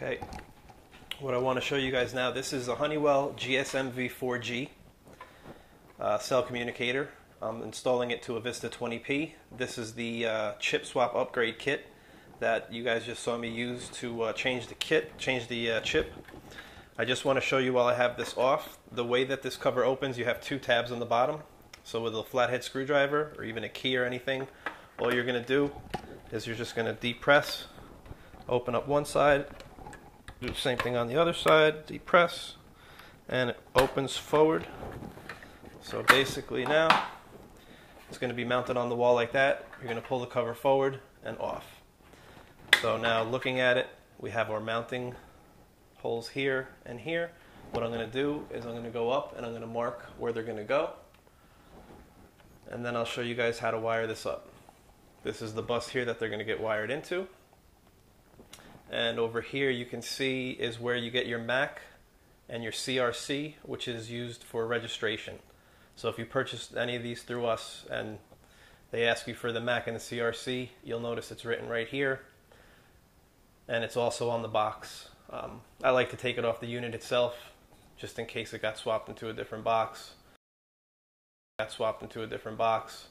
Okay, what I want to show you guys now, this is a Honeywell GSMV 4G uh, cell communicator. I'm installing it to a Vista 20p. This is the uh, chip swap upgrade kit that you guys just saw me use to uh, change the kit, change the uh, chip. I just want to show you while I have this off, the way that this cover opens, you have two tabs on the bottom. So with a flathead screwdriver or even a key or anything, all you're going to do is you're just going to depress, open up one side, do the same thing on the other side, depress, and it opens forward. So basically now, it's going to be mounted on the wall like that. You're going to pull the cover forward and off. So now looking at it, we have our mounting holes here and here. What I'm going to do is I'm going to go up and I'm going to mark where they're going to go. And then I'll show you guys how to wire this up. This is the bus here that they're going to get wired into. And over here you can see is where you get your MAC and your CRC, which is used for registration. So if you purchased any of these through us and they ask you for the MAC and the CRC, you'll notice it's written right here. And it's also on the box. Um, I like to take it off the unit itself, just in case it got swapped into a different box. Got swapped into a different box.